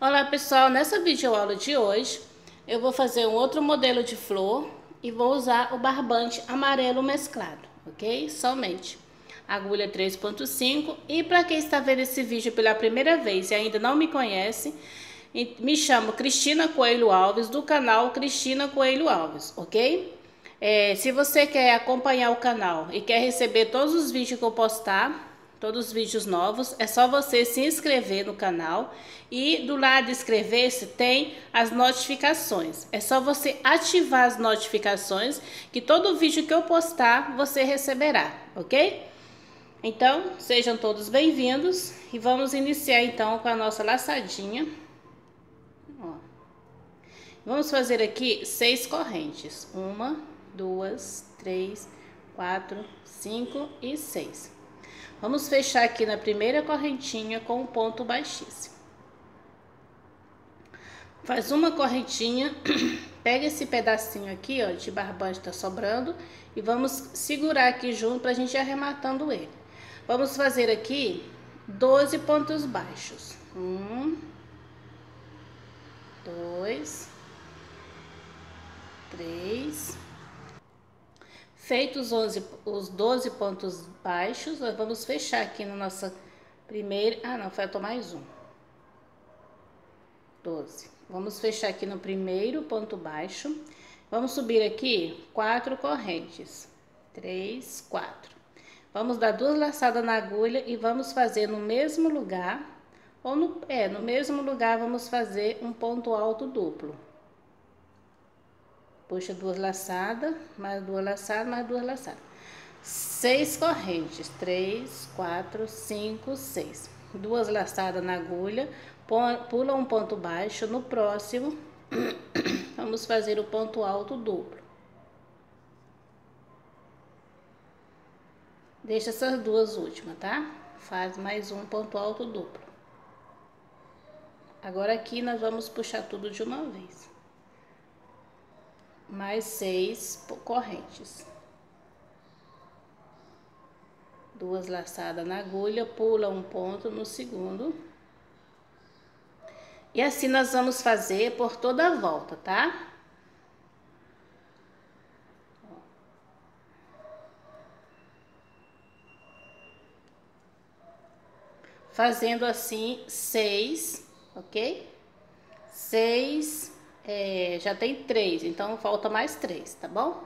Olá pessoal, nessa videoaula de hoje eu vou fazer um outro modelo de flor e vou usar o barbante amarelo mesclado, ok? Somente. Agulha 3.5 e para quem está vendo esse vídeo pela primeira vez e ainda não me conhece, me chamo Cristina Coelho Alves do canal Cristina Coelho Alves, ok? É, se você quer acompanhar o canal e quer receber todos os vídeos que eu postar, todos os vídeos novos, é só você se inscrever no canal e do lado de inscrever-se tem as notificações. É só você ativar as notificações que todo vídeo que eu postar você receberá, ok? Então, sejam todos bem-vindos e vamos iniciar então com a nossa laçadinha. Ó. Vamos fazer aqui seis correntes. Uma, duas, três, quatro, cinco e seis. Vamos fechar aqui na primeira correntinha com um ponto baixíssimo. Faz uma correntinha, pega esse pedacinho aqui, ó, de barbante tá sobrando e vamos segurar aqui junto pra gente ir arrematando ele. Vamos fazer aqui 12 pontos baixos. Um, dois, três, Feitos os, 11, os 12 pontos baixos, nós vamos fechar aqui na nossa primeira... Ah, não, faltou mais um. 12. Vamos fechar aqui no primeiro ponto baixo. Vamos subir aqui quatro correntes. Três, quatro. Vamos dar duas laçadas na agulha e vamos fazer no mesmo lugar, ou no, é, no mesmo lugar vamos fazer um ponto alto duplo. Puxa duas laçadas, mais duas laçadas, mais duas laçadas. Seis correntes, três, quatro, cinco, seis. Duas laçadas na agulha, pula um ponto baixo. No próximo, vamos fazer o ponto alto duplo. Deixa essas duas últimas, tá? Faz mais um ponto alto duplo. Agora aqui nós vamos puxar tudo de uma vez mais seis correntes. Duas laçadas na agulha, pula um ponto no segundo. E assim nós vamos fazer por toda a volta, tá? Fazendo assim seis, ok? Seis é, já tem três, então falta mais três, tá bom?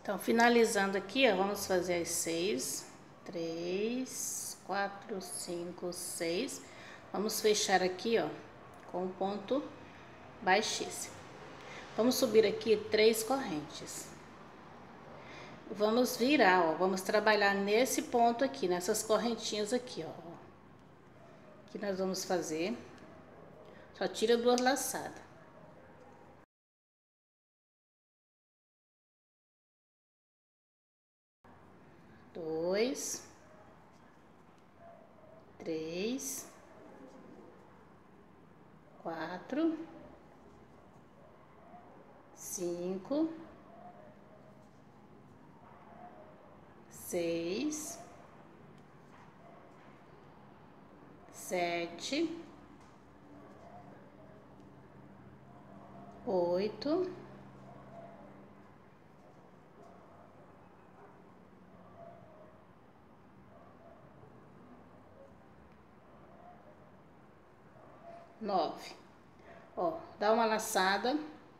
Então, finalizando aqui, ó, vamos fazer as seis, três, quatro, cinco, seis. Vamos fechar aqui, ó, com um ponto baixíssimo. Vamos subir aqui três correntes. Vamos virar, ó, vamos trabalhar nesse ponto aqui, nessas correntinhas aqui, ó. Que nós vamos fazer. Só tira duas laçadas. Dois, três, quatro, cinco, seis, sete, oito. Nove. Ó, dá uma laçada,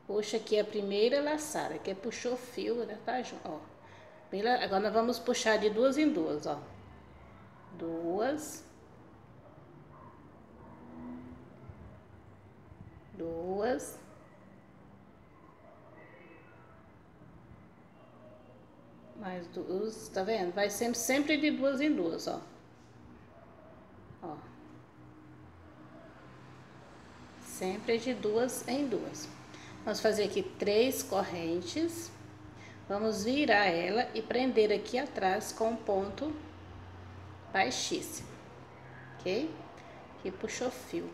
puxa aqui a primeira laçada, que é puxou fio, né, tá, ó. Agora nós vamos puxar de duas em duas, ó. Duas. Duas. Mais duas, tá vendo? Vai sempre, sempre de duas em duas. Ó. sempre de duas em duas. Vamos fazer aqui três correntes, vamos virar ela e prender aqui atrás com um ponto baixíssimo, ok? Aqui puxou fio.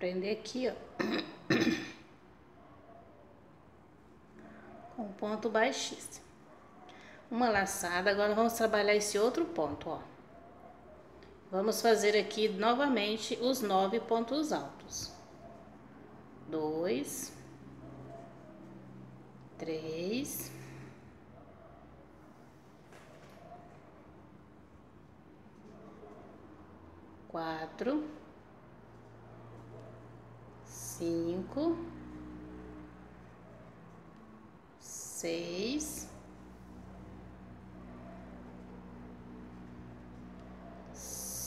Prender aqui, ó. com um ponto baixíssimo. Uma laçada, agora vamos trabalhar esse outro ponto, ó. Vamos fazer aqui novamente os nove pontos altos. Dois, três, quatro, cinco, seis,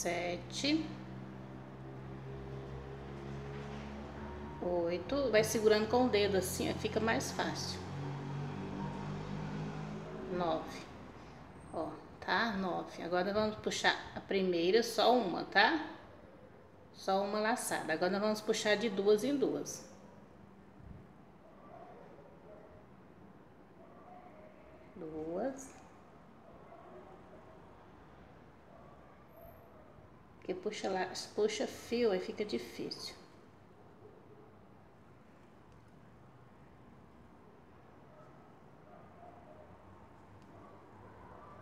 sete, oito. Vai segurando com o dedo assim, fica mais fácil. Nove, ó, tá? Nove. Agora vamos puxar a primeira, só uma, tá? Só uma laçada. Agora vamos puxar de duas em duas. Duas. Puxa lá, puxa fio aí fica difícil.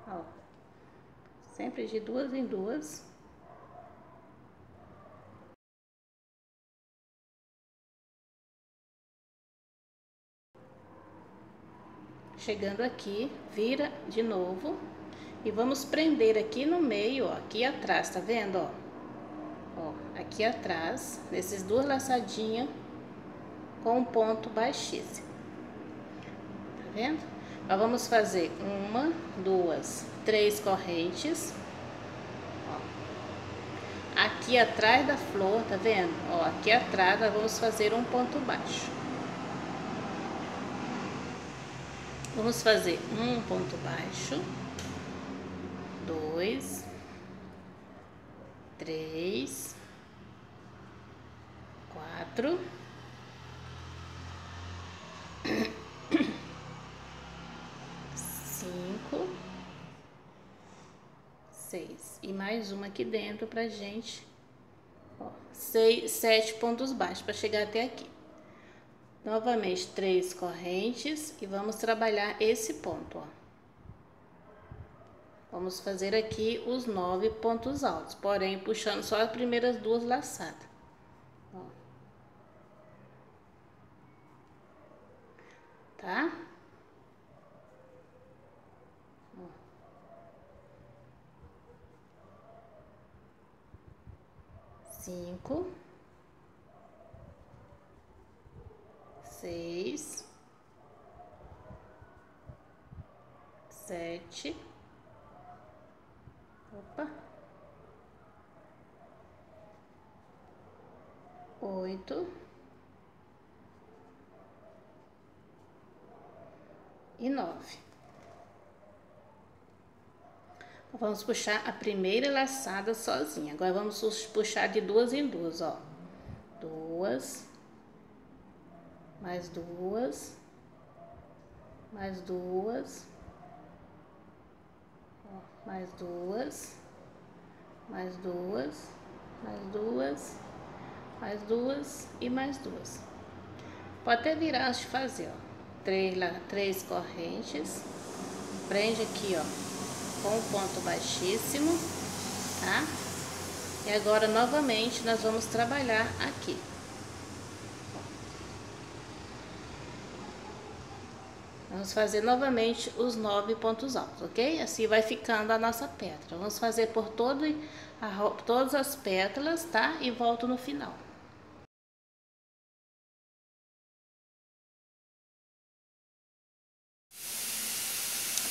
Ó. Sempre de duas em duas. Chegando aqui, vira de novo e vamos prender aqui no meio, ó, aqui atrás, tá vendo, ó? Aqui atrás, nesses duas laçadinhas com um ponto baixíssimo. Tá vendo? Nós vamos fazer uma, duas, três correntes. Ó. Aqui atrás da flor, tá vendo? Ó, aqui atrás nós vamos fazer um ponto baixo. Vamos fazer um ponto baixo, dois, três, quatro, cinco, seis e mais uma aqui dentro pra gente, ó, seis, sete pontos baixos para chegar até aqui. Novamente, três correntes e vamos trabalhar esse ponto, ó. Vamos fazer aqui os nove pontos altos, porém puxando só as primeiras duas laçadas. Ó. Tá? Cinco. seis, sete, opa, oito e nove. Vamos puxar a primeira laçada sozinha. Agora vamos puxar de duas em duas, ó. Duas mais duas, mais duas, ó, mais duas, mais duas, mais duas, mais duas e mais duas. Pode até virar antes de fazer, ó. Três, três correntes, prende aqui, ó, com um ponto baixíssimo, tá? E agora, novamente, nós vamos trabalhar aqui. Vamos fazer novamente os nove pontos altos, ok? Assim vai ficando a nossa pétala. Vamos fazer por todo a, todas as pétalas, tá? E volto no final.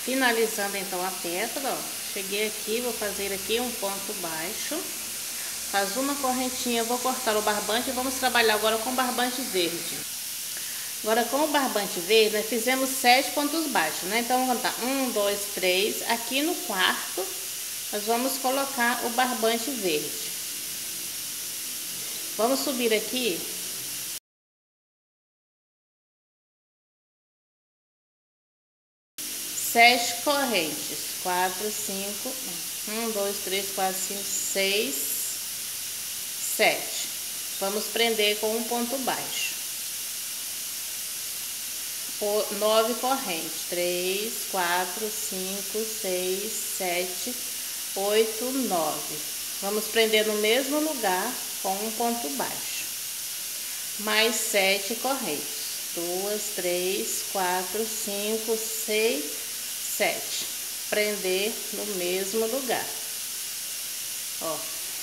Finalizando então a pétala, ó. Cheguei aqui, vou fazer aqui um ponto baixo. Faz uma correntinha, vou cortar o barbante e vamos trabalhar agora com barbante verde. Agora, com o barbante verde, nós fizemos sete pontos baixos, né? Então, vamos contar um, dois, três. Aqui no quarto, nós vamos colocar o barbante verde. Vamos subir aqui. Sete correntes. Quatro, cinco, um, dois, três, quatro, cinco, seis, sete. Vamos prender com um ponto baixo nove correntes. Três, quatro, cinco, seis, sete, oito, nove. Vamos prender no mesmo lugar com um ponto baixo. Mais sete correntes. Duas, três, quatro, cinco, seis, sete. Prender no mesmo lugar. Ó,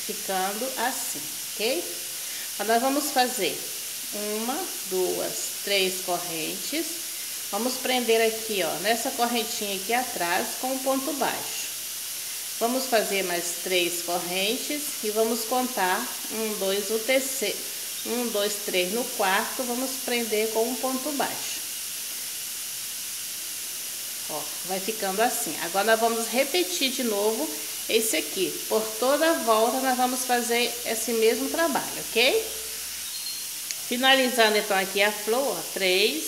ficando assim, ok? Agora nós vamos fazer uma, duas, três correntes. Vamos prender aqui, ó, nessa correntinha aqui atrás com um ponto baixo. Vamos fazer mais três correntes e vamos contar um, dois, o terceiro, um, dois, três no quarto, vamos prender com um ponto baixo. Ó, vai ficando assim. Agora nós vamos repetir de novo esse aqui. Por toda a volta nós vamos fazer esse mesmo trabalho, ok? Finalizando então aqui a flor, ó, três,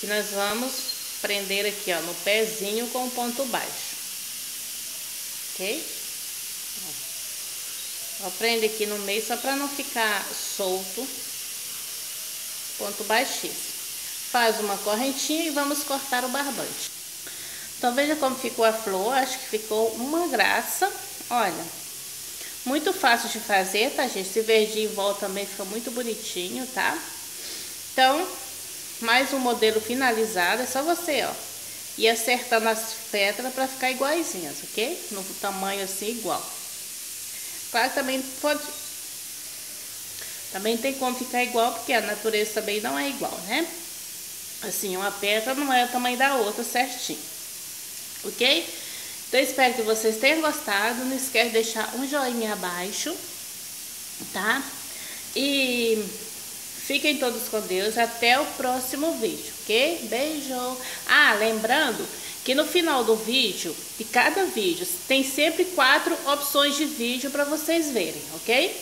que nós vamos prender aqui, ó, no pezinho com ponto baixo. Ok? Ó, prende aqui no meio só para não ficar solto. Ponto baixíssimo. Faz uma correntinha e vamos cortar o barbante. Então, veja como ficou a flor. Acho que ficou uma graça. Olha, muito fácil de fazer, tá, gente? Esse verdinho em volta também fica muito bonitinho, tá? Então, mais um modelo finalizado. É só você, ó, ir acertando as pétalas para ficar iguaizinhas, ok? No tamanho assim, igual. Claro também pode... Também tem como ficar igual, porque a natureza também não é igual, né? Assim, uma pétala não é o tamanho da outra certinho ok? Então, espero que vocês tenham gostado. Não esquece de deixar um joinha abaixo, tá? E fiquem todos com Deus. Até o próximo vídeo, ok? Beijo! Ah, lembrando que no final do vídeo, de cada vídeo, tem sempre quatro opções de vídeo para vocês verem, ok?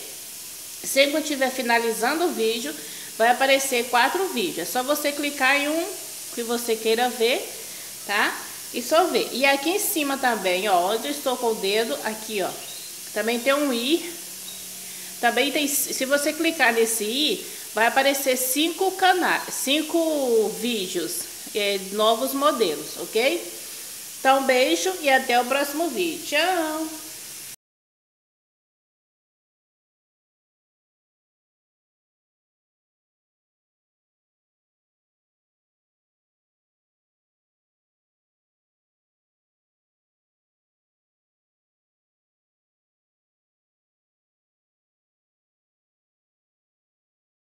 Sempre que eu estiver finalizando o vídeo, vai aparecer quatro vídeos. É só você clicar em um que você queira ver, tá? E só ver. E aqui em cima também, ó, onde eu estou com o dedo, aqui, ó, também tem um i. Também tem, se você clicar nesse i, vai aparecer cinco canais, cinco vídeos, é, novos modelos, ok? Então, beijo e até o próximo vídeo. Tchau!